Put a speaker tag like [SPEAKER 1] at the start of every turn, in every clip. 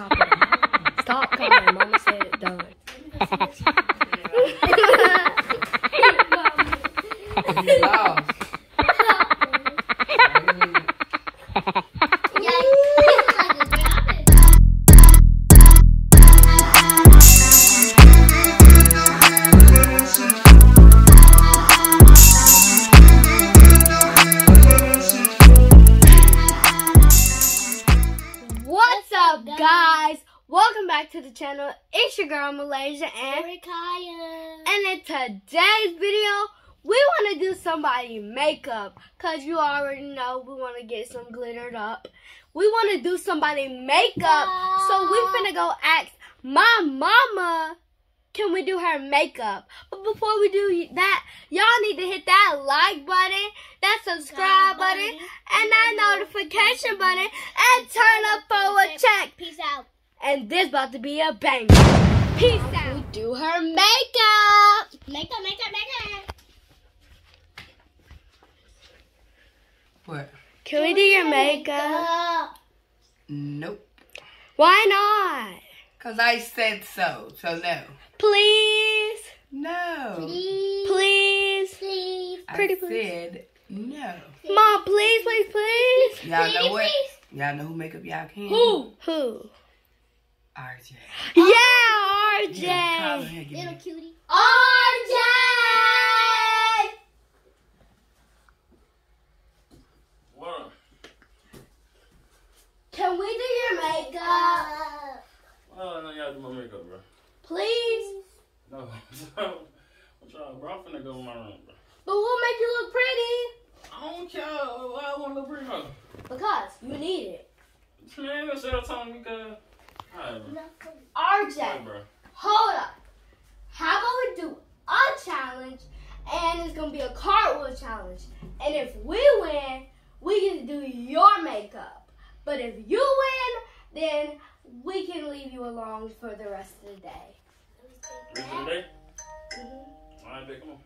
[SPEAKER 1] chop girl Malaysia, and and in today's video, we want to do somebody makeup. Cause you already know we want to get some glittered up. We want to do somebody makeup, so we finna go ask my mama. Can we do her makeup? But before we do that, y'all need to hit that like button, that subscribe button, and that notification button, and turn up for a check.
[SPEAKER 2] Peace out.
[SPEAKER 1] And this about to be a banger. Peace out. We do her makeup.
[SPEAKER 2] Makeup, makeup, makeup.
[SPEAKER 3] What?
[SPEAKER 1] Can we do your makeup?
[SPEAKER 3] Nope.
[SPEAKER 1] Why not?
[SPEAKER 3] Cause I said so. So no.
[SPEAKER 1] Please.
[SPEAKER 3] No.
[SPEAKER 2] Please,
[SPEAKER 1] Please.
[SPEAKER 2] please.
[SPEAKER 1] Pretty
[SPEAKER 3] I
[SPEAKER 1] please.
[SPEAKER 3] said no.
[SPEAKER 1] Mom, please, please, please.
[SPEAKER 3] Y'all know what? Y'all know who makeup y'all can?
[SPEAKER 1] Who? Who?
[SPEAKER 3] RJ.
[SPEAKER 1] Yeah,
[SPEAKER 3] Yeah, call
[SPEAKER 1] RJ.
[SPEAKER 2] Little
[SPEAKER 3] me-
[SPEAKER 2] cutie.
[SPEAKER 1] RJ.
[SPEAKER 4] What?
[SPEAKER 1] Can we do your makeup?
[SPEAKER 2] Uh,
[SPEAKER 4] Oh, no, y'all do my makeup, bro.
[SPEAKER 1] Please.
[SPEAKER 4] No. I'm trying, bro. I'm finna go in my room, bro.
[SPEAKER 1] But we'll make you look pretty.
[SPEAKER 4] I don't care. Why I want to bring her?
[SPEAKER 1] Because you need it.
[SPEAKER 4] Man, you gonna sit up telling me because. Alright, bro.
[SPEAKER 1] RJ.
[SPEAKER 4] Alright, bro.
[SPEAKER 1] Hold up. How about we do a challenge and it's gonna be a cartwheel challenge. And if we win, we get to do your makeup. But if you win, then we can leave you alone for the rest of the day.
[SPEAKER 4] Rest of the day?
[SPEAKER 1] Mhm.
[SPEAKER 4] Alright, babe, come on.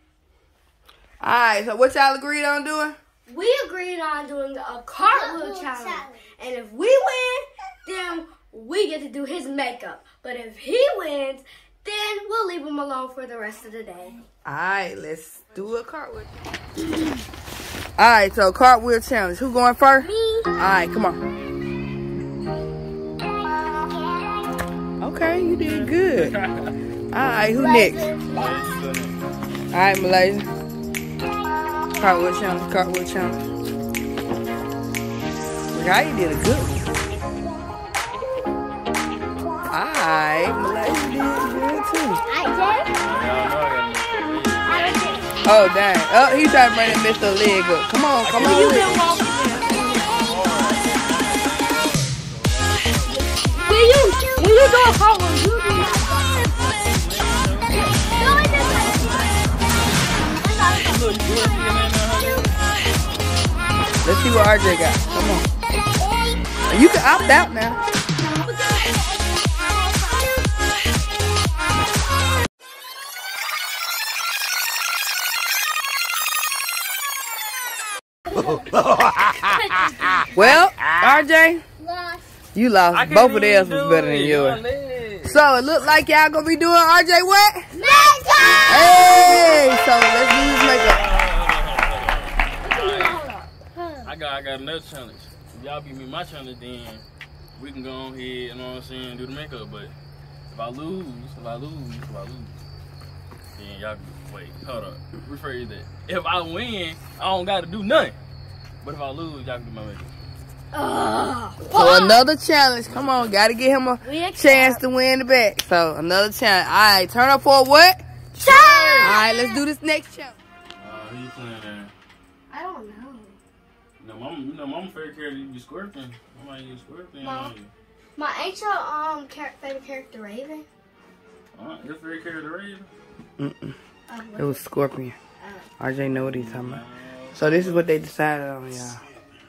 [SPEAKER 3] Alright, so what y'all agreed on doing?
[SPEAKER 1] We agreed on doing a cartwheel
[SPEAKER 2] Cartwheel
[SPEAKER 1] challenge.
[SPEAKER 2] challenge.
[SPEAKER 1] And if we win, then we get to do his makeup. But if he wins, then we'll leave him alone for the rest of the day.
[SPEAKER 3] Alright, let's do a cartwheel. Alright, so cartwheel challenge. Who going first?
[SPEAKER 2] me.
[SPEAKER 3] Alright, come on. Okay, you did good. Alright, who next? Alright, Malaysia. Cartwheel challenge, cartwheel challenge. Okay, you did a good one. Alright, Malaysia did good too.
[SPEAKER 2] I
[SPEAKER 4] Y'all know I got no
[SPEAKER 3] Oh, dang. Oh, he's trying to bring that Mr. Leg up. Come on, come on. with it.
[SPEAKER 1] When you when you do a you do
[SPEAKER 3] Let's see what RJ got. Come on. You can opt out now. Well, RJ,
[SPEAKER 2] lost.
[SPEAKER 3] you lost. Both of theirs was better than yours. So it looked like y'all gonna be doing RJ what?
[SPEAKER 2] Makeup.
[SPEAKER 3] Hey, so let's do his makeup.
[SPEAKER 4] I got, I got another challenge. If y'all give me my challenge, then we can go on here, you know what I'm saying, do the makeup. But if I lose, if I lose, if I lose, then y'all can, wait, hold up, rephrase that. If I win, I don't got to do nothing. But if I lose, y'all can do my makeup.
[SPEAKER 3] So another challenge. Come on, gotta get him a chance to win the bet. So another challenge. All right, turn up for what? All
[SPEAKER 1] Challenge.
[SPEAKER 3] All right, let's do this next challenge.
[SPEAKER 4] Uh, who you playing there?
[SPEAKER 1] I don't know.
[SPEAKER 4] No, know, mama, you know, mama favorite character, you be squirting. Mama, you squirting.
[SPEAKER 1] Mom. My ain't your um char- favorite character Raven?
[SPEAKER 4] Uh, your favorite character, Raven?
[SPEAKER 3] Mm-mm.
[SPEAKER 1] Oh,
[SPEAKER 3] It was Scorpion. RJ know what he's talking about. So this is what they decided on, y'all.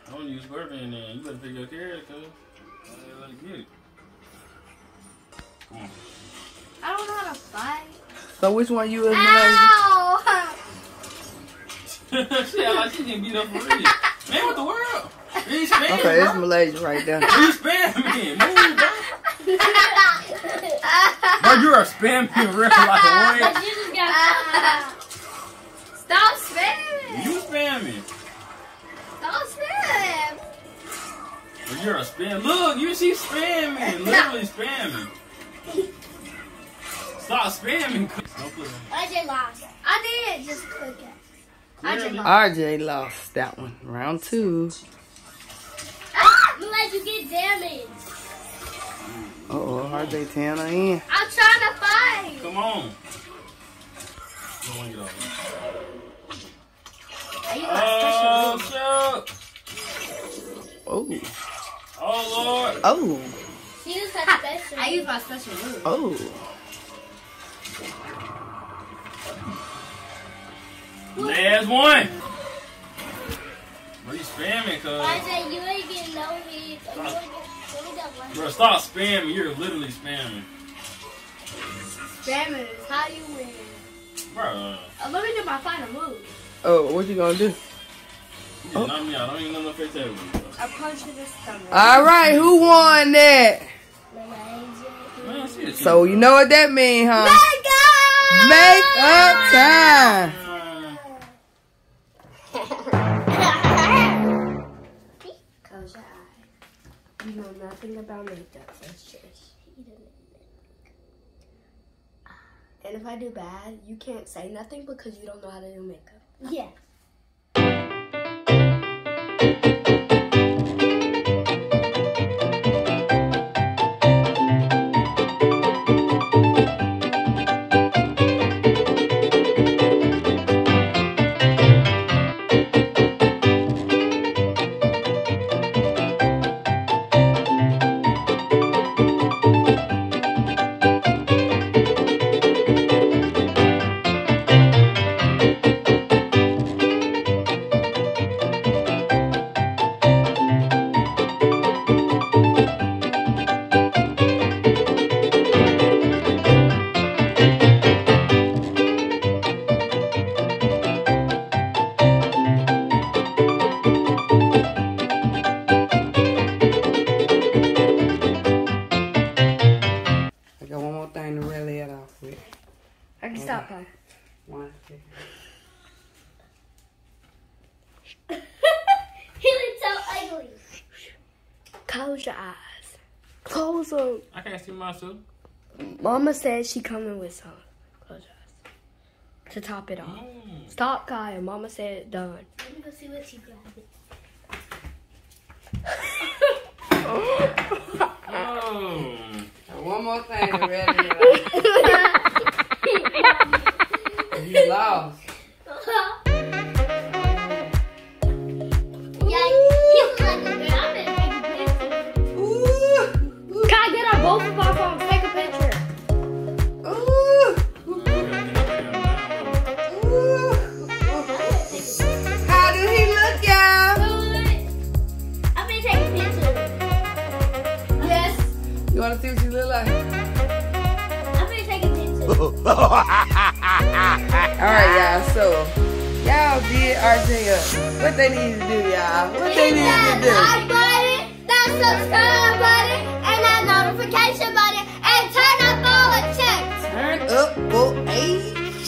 [SPEAKER 4] I don't use scorpion then. You better pick your character, cuz. Uh, Let it get it. Come on.
[SPEAKER 1] I don't know how to fight.
[SPEAKER 3] So which one you is, Malaysia?
[SPEAKER 1] Ow!
[SPEAKER 4] Shit, I like she getting beat up for real. Man, what the world? You spam,
[SPEAKER 3] Okay, it's
[SPEAKER 4] bro.
[SPEAKER 3] Malaysia right there.
[SPEAKER 4] You spam me. Move, bro. Bro, you're a spam in real life.
[SPEAKER 2] But you
[SPEAKER 1] Stop spamming.
[SPEAKER 4] You spamming.
[SPEAKER 1] Stop spamming.
[SPEAKER 4] But you're a spam. Look, you see spamming. Literally spamming. Stop spamming. Don't put it.
[SPEAKER 2] RJ lost.
[SPEAKER 1] I did just click it. I
[SPEAKER 4] Clearly.
[SPEAKER 1] just
[SPEAKER 3] RJ lost that one. Round two.
[SPEAKER 1] Ah!
[SPEAKER 2] You let you get damaged.
[SPEAKER 3] Uh oh, RJ Tanner in.
[SPEAKER 1] I'm trying to fight.
[SPEAKER 4] Come on. Don't want to get off.
[SPEAKER 1] I use my special
[SPEAKER 4] Oh,
[SPEAKER 3] Oh,
[SPEAKER 4] Oh, Lord.
[SPEAKER 3] oh,
[SPEAKER 2] She used her special.
[SPEAKER 1] I use my special move.
[SPEAKER 3] oh.
[SPEAKER 4] Last one. Bro, you spamming, cuz.
[SPEAKER 2] RJ, you ain't getting no hits. Or you ain't get, let me double.
[SPEAKER 4] Bro, stop spamming. You're literally spamming.
[SPEAKER 1] Spamming is how you win.
[SPEAKER 4] Bro,
[SPEAKER 1] Uh, let me do my final move.
[SPEAKER 3] Oh, what you gonna do?
[SPEAKER 4] you just me. I don't even know no face table.
[SPEAKER 1] I punch you stomach.
[SPEAKER 3] All right, who won that?
[SPEAKER 4] Man,
[SPEAKER 3] So you know what that mean, huh?
[SPEAKER 1] Let
[SPEAKER 3] Make up time.
[SPEAKER 1] Close your eye. You know nothing about makeup. That's just. And if I do bad, you can't say nothing because you don't know how to do makeup.
[SPEAKER 2] Yeah.
[SPEAKER 3] I
[SPEAKER 1] can stop her.
[SPEAKER 3] One, two.
[SPEAKER 2] he looks so ugly.
[SPEAKER 1] Close your eyes. Close them.
[SPEAKER 4] I can't see myself.
[SPEAKER 1] Mama said she coming with some. Close your eyes. To top it off.
[SPEAKER 4] Mm.
[SPEAKER 1] Stop, Kaya. Mama said done.
[SPEAKER 2] Let me go see what she got.
[SPEAKER 4] Oh.
[SPEAKER 3] Got One more thing to rally it off. You lost.
[SPEAKER 2] yeah, he looks like a girl. I'm a picture.
[SPEAKER 3] Ooh,
[SPEAKER 1] Kai, get our both of our phones. Take a picture.
[SPEAKER 3] ooh, ooh. How do he look, y'all?
[SPEAKER 2] I'm gonna take.
[SPEAKER 1] Yes.
[SPEAKER 3] You wanna see what you look like?
[SPEAKER 2] I'm gonna take a picture.
[SPEAKER 3] All right, y'all. So y'all did RJ up. What they need to do, y'all? What they need to do?
[SPEAKER 2] like button, that subscribe button, and that notification button, and turn up all the checks.
[SPEAKER 3] Turn up for
[SPEAKER 2] So
[SPEAKER 3] AG.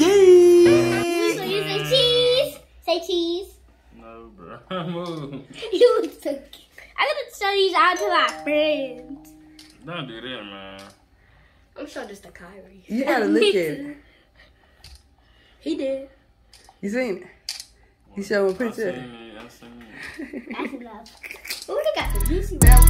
[SPEAKER 2] you say cheese. Say cheese.
[SPEAKER 4] No, bro. Move.
[SPEAKER 2] You look so cute. I'm gonna show these out to my friends.
[SPEAKER 4] Don't do that, man.
[SPEAKER 1] I'm showing this to Kyrie.
[SPEAKER 3] You gotta look at it.
[SPEAKER 1] He did.
[SPEAKER 3] You seen it? You show a
[SPEAKER 4] I seen
[SPEAKER 3] picture.
[SPEAKER 4] it. I seen it.
[SPEAKER 2] That's enough.
[SPEAKER 1] Oh, they got the juicy wrap.